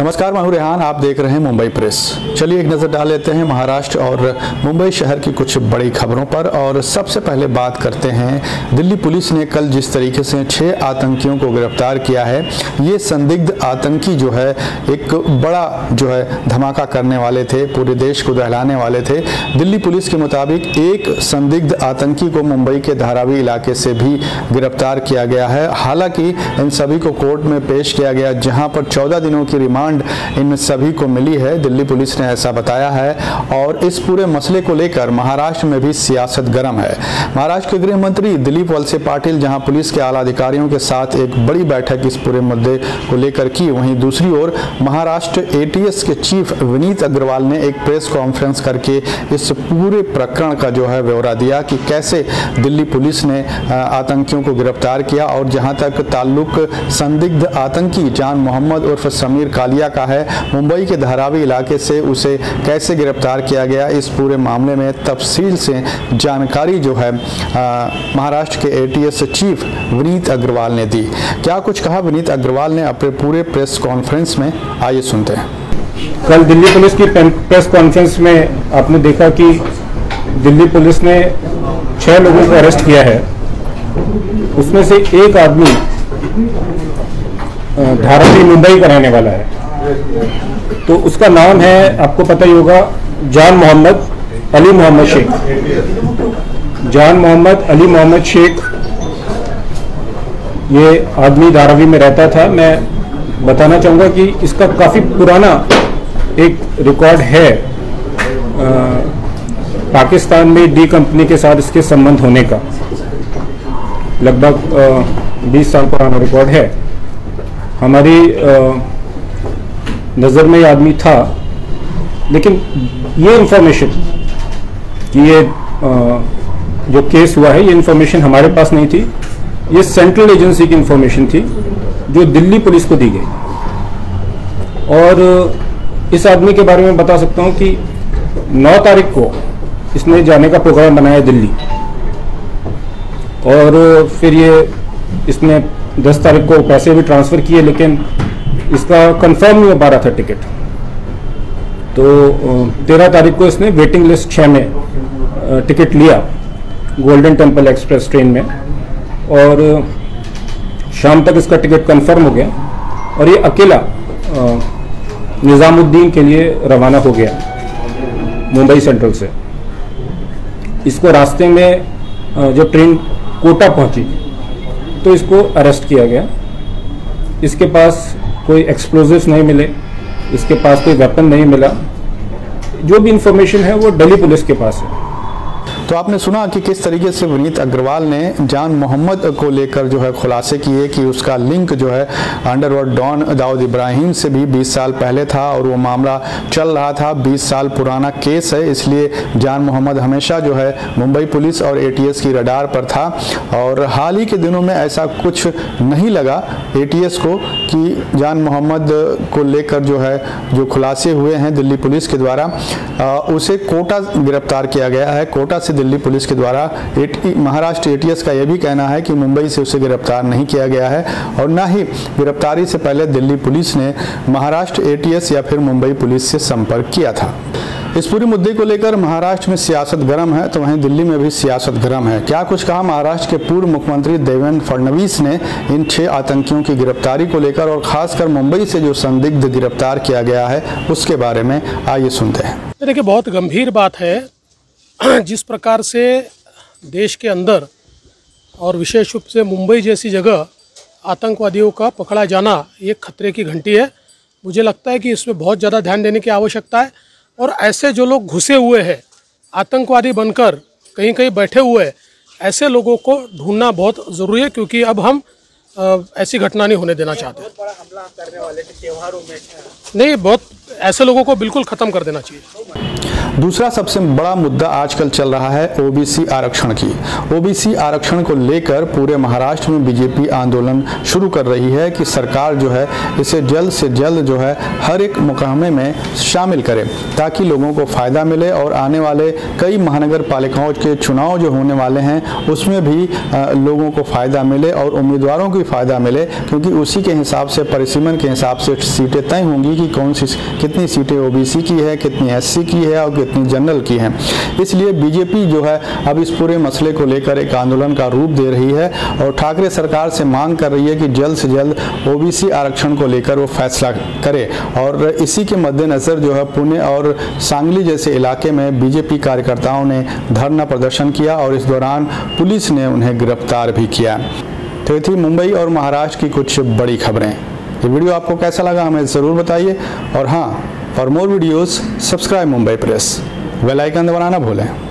नमस्कार, मैं रेहान, आप देख रहे हैं मुंबई प्रेस। चलिए एक नज़र डाल लेते हैं महाराष्ट्र और मुंबई शहर की कुछ बड़ी खबरों पर। और सबसे पहले बात करते हैं, दिल्ली पुलिस ने कल जिस तरीके से छह आतंकियों को गिरफ़्तार किया है, ये संदिग्ध आतंकी जो है, एक बड़ा जो है, धमाका करने वाले थे, पूरे देश को दहलाने वाले थे। दिल्ली पुलिस के मुताबिक एक संदिग्ध आतंकी को मुंबई के धारावी इलाके से भी गिरफ़्तार किया गया है। हालाँकि इन सभी को कोर्ट में पेश किया गया, जहाँ पर चौदह दिनों की रिमांड इन सभी को मिली है। दिल्ली पुलिस ने ऐसा बताया है और इस पूरे मसले को लेकर महाराष्ट्र में भी सियासत गर्म है। महाराष्ट्र के गृह मंत्री दिलीप वलसे पाटिल, जहाँ पुलिस के आला अधिकारियों के साथ एक बड़ी बैठक इस पूरे मुद्दे को लेकर की, वहीं दूसरी ओर महाराष्ट्र एटीएस के चीफ विनीत अग्रवाल ने एक प्रेस कॉन्फ्रेंस करके इस पूरे प्रकरण का जो है ब्यौरा दिया कि कैसे दिल्ली पुलिस ने आतंकियों को गिरफ़्तार किया और जहाँ तक ताल्लुक संदिग्ध आतंकी जान मोहम्मद उर्फ़ समीर कालिया का है। मुंबई के धारावी इलाके से उसे कैसे गिरफ़्तार किया गया, इस पूरे मामले में तफसील से जानकारी जो है महाराष्ट्र के एटीएस चीफ विनीत अग्रवाल ने दी। क्या कुछ कहा विनीत अग्रवाल ने अपने पूरे प्रेस कॉन्फ्रेंस में? आइए सुनते हैं। कल दिल्ली पुलिस की प्रेस कॉन्फ्रेंस में आपने देखा कि दिल्ली पुलिस ने छह लोगों को अरेस्ट किया है। उसमें से एक आदमी धारावी, मुंबई का रहने वाला है। तो उसका नाम है आपको पता ही होगा जान मोहम्मद अली मोहम्मद शेख। जान मोहम्मद अली मोहम्मद शेख ये आदमी धारावी में रहता था। मैं बताना चाहूँगा कि इसका काफ़ी पुराना एक रिकॉर्ड है आ, पाकिस्तान में डी कंपनी के साथ इसके संबंध होने का। लगभग 20 साल पुराना रिकॉर्ड है। हमारी नज़र में आदमी था। लेकिन ये इंफॉर्मेशन कि ये जो केस हुआ है, ये इंफॉर्मेशन हमारे पास नहीं थी। ये सेंट्रल एजेंसी की इंफॉर्मेशन थी, जो दिल्ली पुलिस को दी गई। और इस आदमी के बारे में बता सकता हूँ कि 9 तारीख को इसने जाने का प्रोग्राम बनाया दिल्ली। और फिर ये इसने 10 तारीख को पैसे भी ट्रांसफ़र किए, लेकिन इसका कंफर्म नहीं हो पा रहा था टिकट तो 13 तारीख को इसने वेटिंग लिस्ट छः में टिकट लिया गोल्डन टेंपल एक्सप्रेस ट्रेन में। और शाम तक इसका टिकट कंफर्म हो गया। और ये अकेला निज़ामुद्दीन के लिए रवाना हो गया, मुंबई सेंट्रल से। इसको रास्ते में जब ट्रेन कोटा पहुँची तो इसको अरेस्ट किया गया। इसके पास कोई एक्सप्लोजिव नहीं मिले, इसके पास कोई वेपन नहीं मिला। जो भी इंफॉर्मेशन है वो दिल्ली पुलिस के पास है। तो आपने सुना कि किस तरीके से विनीत अग्रवाल ने जान मोहम्मद को लेकर जो है खुलासे किए कि उसका लिंक जो है अंडरवर्ल्ड डॉन दाऊद इब्राहिम से भी 20 साल पहले था और वो मामला चल रहा था। 20 साल पुराना केस है, इसलिए जान मोहम्मद हमेशा जो है मुंबई पुलिस और एटीएस की रडार पर था। और हाल ही के दिनों में ऐसा कुछ नहीं लगा एटीएस को कि जान मोहम्मद को लेकर जो है, जो खुलासे हुए हैं दिल्ली पुलिस के द्वारा। उसे कोटा गिरफ़्तार किया गया है। कोटा से दिल्ली पुलिस के द्वारा महाराष्ट्र एटीएस का यह भी कहना है कि मुंबई से उसे गिरफ़्तार नहीं किया गया है और न ही गिरफ्तारी से पहले दिल्ली पुलिस ने महाराष्ट्र एटीएस या फिर मुंबई पुलिस से संपर्क किया था। इस पूरे मुद्दे को लेकर महाराष्ट्र में सियासत गर्म है तो वहीं दिल्ली में भी सियासत गर्म है। क्या कुछ कहा महाराष्ट्र के पूर्व मुख्यमंत्री देवेंद्र फडणवीस ने इन छह आतंकियों की गिरफ्तारी को लेकर और खासकर मुंबई से जो संदिग्ध गिरफ़्तार किया गया है, उसके बारे में, आइए सुनते हैं। देखिए, बहुत गंभीर बात है जिस प्रकार से देश के अंदर और विशेष रूप से मुंबई जैसी जगह आतंकवादियों का पकड़ा जाना ये खतरे की घंटी है। मुझे लगता है कि इसमें बहुत ज़्यादा ध्यान देने की आवश्यकता है और ऐसे जो लोग घुसे हुए हैं आतंकवादी बनकर कहीं कहीं बैठे हुए हैं ऐसे लोगों को ढूंढना बहुत ज़रूरी है क्योंकि अब हम ऐसी घटना नहीं होने देना चाहते। बड़ा हमला करने वाले थे में। नहीं बहुत ऐसे लोगों को बिल्कुल ख़त्म कर देना चाहिए। दूसरा सबसे बड़ा मुद्दा आजकल चल रहा है ओबीसी आरक्षण की। ओबीसी आरक्षण को लेकर पूरे महाराष्ट्र में बीजेपी आंदोलन शुरू कर रही है कि सरकार जो है, इसे जल्द से जल्द जो है, हर एक मुकामे में शामिल करे, ताकि लोगों को फ़ायदा मिले और आने वाले कई महानगर पालिकाओं के चुनाव जो होने वाले हैं, उसमें भी लोगों को फ़ायदा मिले और उम्मीदवारों को फ़ायदा मिले, क्योंकि उसी के हिसाब से, परिसीमन के हिसाब से सीटें तय होंगी कि कौन सी, कितनी सीटें ओबीसी की है, कितनी एससी की है और कितनी जनरल की है। इसलिए बीजेपी जो है, अब इस पूरे मसले को लेकर एक आंदोलन का रूप दे रही है और ठाकरे सरकार से मांग कर रही है कि जल्द से जल्द ओबीसी आरक्षण को लेकर वो फैसला करे। और इसी के मद्देनज़र जो है, पुणे और सांगली जैसे इलाके में बीजेपी कार्यकर्ताओं ने धरना प्रदर्शन किया और इस दौरान पुलिस ने उन्हें गिरफ़्तार भी किया। तो ये थी मुंबई और महाराष्ट्र की कुछ बड़ी खबरें। ये वीडियो आपको कैसा लगा हमें ज़रूर बताइए। और हाँ for more videos subscribe Mumbai press bell icon दबाना भूलें।